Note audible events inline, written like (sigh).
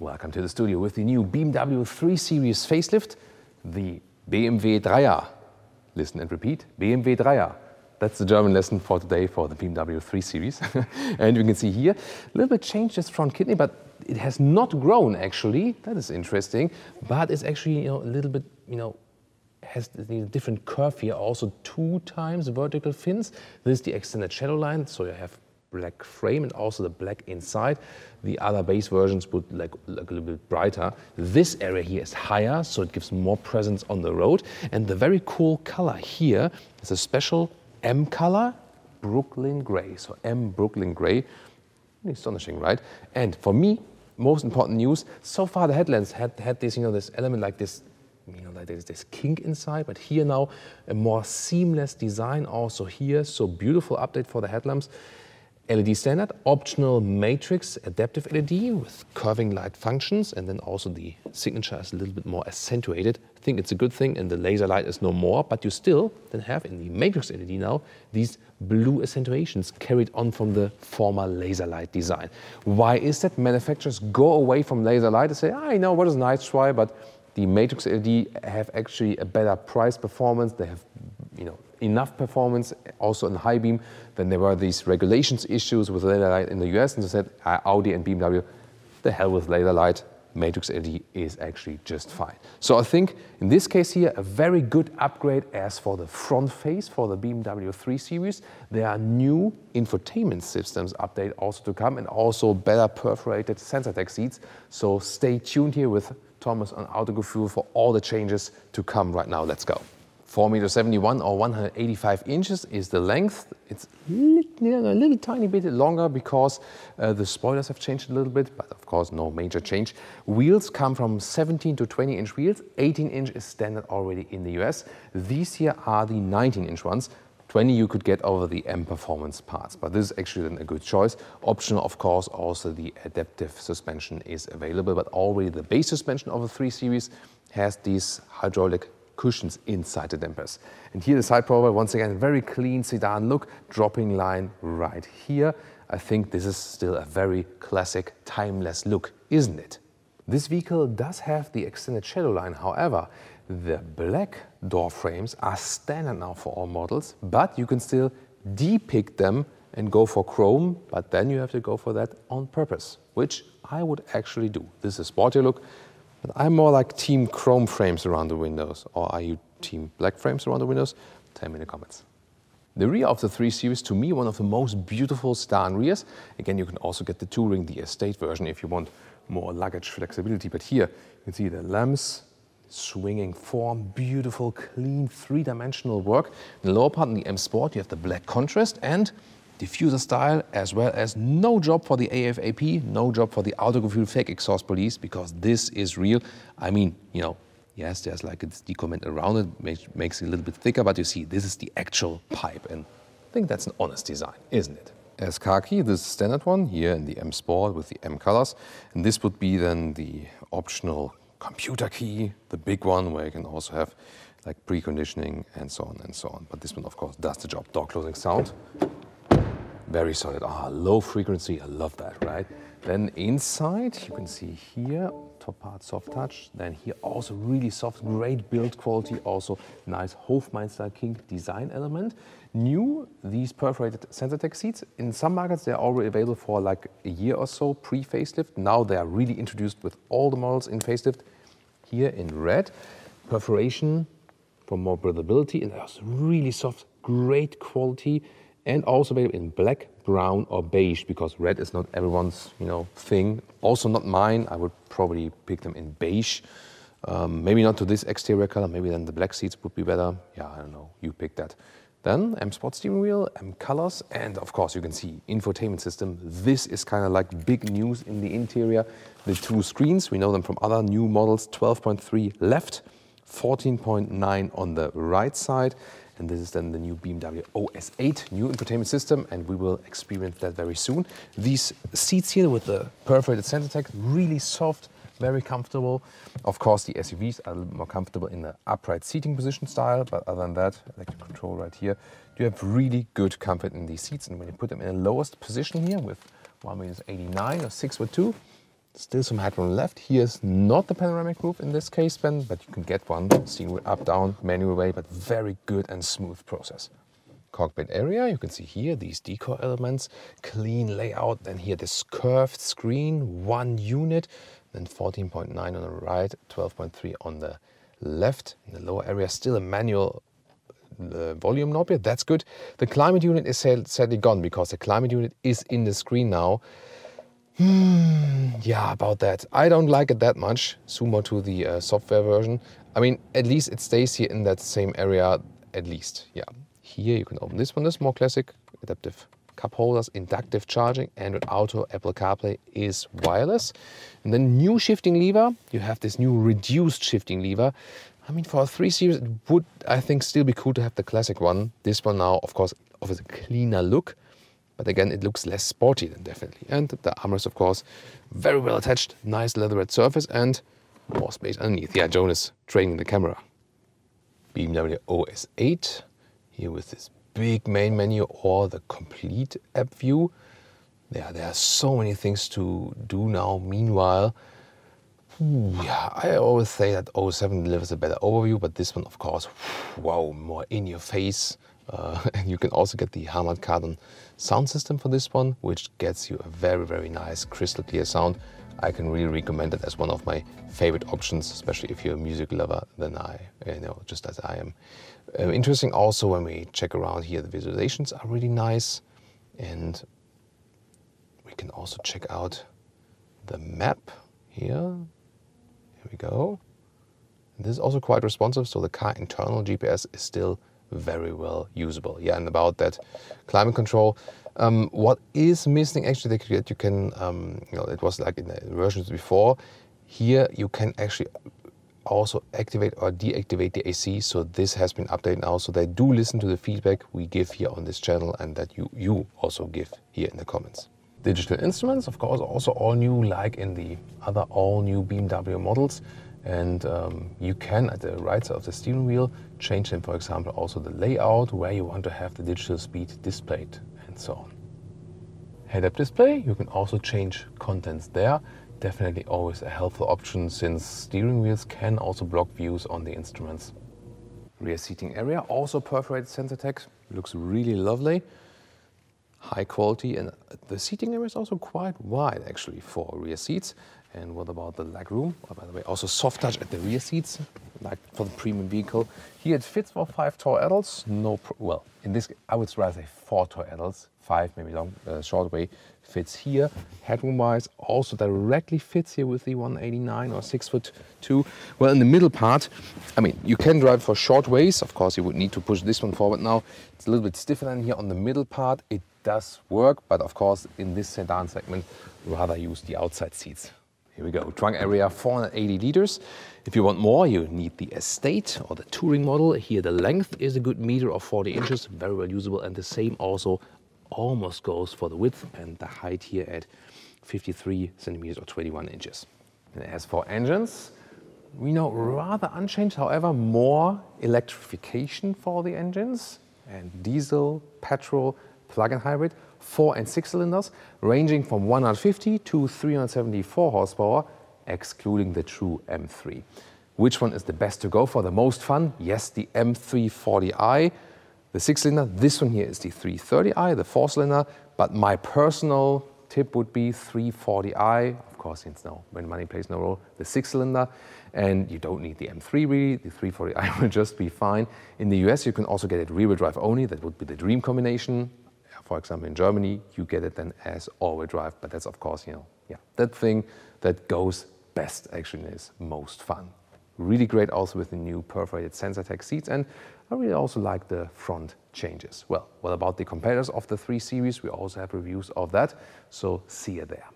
Welcome to the studio with the new BMW 3 Series facelift, the BMW 3er. Listen and repeat, BMW 3er. That's the German lesson for today for the BMW 3 Series. (laughs) and you can see here, a little bit changed this front kidney, but it has not grown actually. That is interesting, but it's actually you know, a little bit, you know, has a different curve here, also two times vertical fins. This is the extended shadow line, so you have black frame and also the black inside. The other base versions would like, look a little bit brighter. This area here is higher, so it gives more presence on the road. And the very cool color here is a special M color, Brooklyn Gray. So M Brooklyn Gray, astonishing, right? And for me, most important news, so far the headlamps had, had this, you know, this element like this you know, like there's this kink inside, but here now a more seamless design also here. So beautiful update for the headlamps. LED standard, optional matrix adaptive LED with curving light functions, and then also the signature is a little bit more accentuated. I think it's a good thing, and the laser light is no more, but you still then have in the matrix LED now these blue accentuations carried on from the former laser light design. Why is that? Manufacturers go away from laser light and say, ah, I know what is nice try, but the matrix LED have actually a better price performance. They have you know, enough performance also in high beam. Then there were these regulations issues with laser light in the US, and they said uh, Audi and BMW, the hell with laser light. Matrix LED is actually just fine. So I think in this case here, a very good upgrade as for the front face for the BMW 3 Series. There are new infotainment systems update also to come and also better perforated Sensatec seats. So stay tuned here with Thomas on Autogefühl for all the changes to come right now. Let's go. 4 meter 71 or 185 inches is the length. It's a little, tiny bit longer because uh, the spoilers have changed a little bit, but of course no major change. Wheels come from 17 to 20 inch wheels. 18 inch is standard already in the US. These here are the 19 inch ones. 20 you could get over the M Performance parts, but this is actually then a good choice. Optional, of course, also the adaptive suspension is available, but already the base suspension of the 3 Series has these hydraulic cushions inside the dampers. And here the side profile, once again, very clean sedan look, dropping line right here. I think this is still a very classic, timeless look, isn't it? This vehicle does have the extended shadow line, however, the black door frames are standard now for all models, but you can still depict them and go for chrome, but then you have to go for that on purpose, which I would actually do. This is a sporty look, but I'm more like team chrome frames around the windows. Or are you team black frames around the windows? Tell me in the comments. The rear of the 3 Series, to me, one of the most beautiful sedan rears. Again, you can also get the Touring, the Estate version if you want more luggage flexibility. But here, you can see the lamps, swinging form, beautiful, clean, three-dimensional work. In the lower part, in the M Sport, you have the black contrast and diffuser style, as well as no job for the AFAP, no job for the Autogefühl fake exhaust police, because this is real. I mean, you know, yes, there's like a decomment around it, makes, makes it a little bit thicker, but you see, this is the actual pipe, and I think that's an honest design, isn't it? As khaki, this standard one here in the M Sport with the M colors, and this would be then the optional computer key, the big one where you can also have like preconditioning and so on and so on. But this one, of course, does the job. Door closing sound, very solid. Ah, low frequency, I love that, right? Then inside, you can see here, top part soft touch. Then here also really soft, great build quality, also nice Hofmeister kink design element. New, these perforated Sensatec seats. In some markets, they're already available for like a year or so pre-facelift. Now they are really introduced with all the models in facelift. Here in red, perforation for more breathability and also really soft, great quality and also available in black, brown or beige because red is not everyone's you know thing. Also not mine. I would probably pick them in beige. Um, maybe not to this exterior color. Maybe then the black seats would be better. Yeah, I don't know. You pick that. Then M Sport steering wheel, M colors, and of course you can see infotainment system. This is kind of like big news in the interior. The two screens, we know them from other new models, 12.3 left, 14.9 on the right side. And this is then the new BMW OS 8 new infotainment system, and we will experience that very soon. These seats here with the perforated Sensatec, really soft, very comfortable. Of course, the SUVs are a little more comfortable in the upright seating position style, but other than that, electric control right here, you have really good comfort in these seats. And when you put them in the lowest position here with 1 meter 89 or 6 foot 2, Still some headroom left. Here's not the panoramic roof in this case, Ben, but you can get one. Steering up, down, manual way, but very good and smooth process. Cockpit area, you can see here these decor elements, clean layout, then here this curved screen, one unit, then 14.9 on the right, 12.3 on the left. In the lower area, still a manual uh, volume knob here, that's good. The climate unit is sadly gone because the climate unit is in the screen now. Hmm, yeah, about that. I don't like it that much. Sumo to the uh, software version. I mean, at least it stays here in that same area, at least. Yeah. Here you can open this one. This more classic, adaptive cup holders, inductive charging, Android Auto, Apple CarPlay is wireless. And then new shifting lever, you have this new reduced shifting lever. I mean, for a 3 Series, it would, I think, still be cool to have the classic one. This one now, of course, offers a cleaner look. But again, it looks less sporty than definitely. And the armrest, of course, very well attached, nice leatherette surface and more space underneath. Yeah, Jonas training the camera. BMW OS 8, here with this big main menu or the complete app view. Yeah, there are so many things to do now. Meanwhile, yeah, I always say that 07 delivers a better overview, but this one, of course, wow, more in your face. Uh, (laughs) and you can also get the Harman Kardon sound system for this one, which gets you a very, very nice crystal clear sound. I can really recommend it as one of my favorite options, especially if you're a music lover than I, you know, just as I am. Uh, interesting also when we check around here, the visualizations are really nice. And we can also check out the map here. Here we go. This is also quite responsive, so the car internal GPS is still very well usable. Yeah, and about that climate control, um, what is missing actually that you can, um, you know, it was like in the versions before. Here you can actually also activate or deactivate the AC. So this has been updated now. So they do listen to the feedback we give here on this channel and that you, you also give here in the comments. Digital instruments, of course, also all new like in the other all new BMW models. And um, you can, at the right side of the steering wheel, change them, for example, also the layout, where you want to have the digital speed displayed, and so on. Head-up display, you can also change contents there. Definitely always a helpful option since steering wheels can also block views on the instruments. Rear seating area, also perforated Sensatec, looks really lovely. High quality and the seating area is also quite wide actually for rear seats. And what about the leg room? Oh, by the way, also soft touch at the rear seats, like for the premium vehicle. Here it fits for five tow adults. No, well, in this, I would rather say four tow adults, five maybe long, uh, short way fits here. Headroom wise, also directly fits here with the 189 or six foot two. Well, in the middle part, I mean, you can drive for short ways. Of course, you would need to push this one forward now. It's a little bit stiffer than here on the middle part. It does work, but of course, in this sedan segment, rather use the outside seats. Here we go, trunk area 480 liters. If you want more, you need the Estate or the Touring model. Here the length is a good meter of 40 inches, very well usable, and the same also almost goes for the width and the height here at 53 centimeters or 21 inches. And as for engines, we know rather unchanged, however, more electrification for the engines and diesel, petrol, plug-in hybrid, four and six cylinders, ranging from 150 to 374 horsepower, excluding the true M3. Which one is the best to go for, the most fun? Yes, the M340i, the six cylinder. This one here is the 330i, the four cylinder, but my personal tip would be 340i, of course, since now when money plays no role, the six cylinder, and you don't need the M3 really, the 340i (laughs) will just be fine. In the US, you can also get it rear wheel drive only, that would be the dream combination for example, in Germany, you get it then as all-wheel drive, but that's of course, you know, yeah, that thing that goes best actually is most fun. Really great also with the new perforated Sensatec seats, and I really also like the front changes. Well, what about the competitors of the 3 Series? We also have reviews of that, so see you there.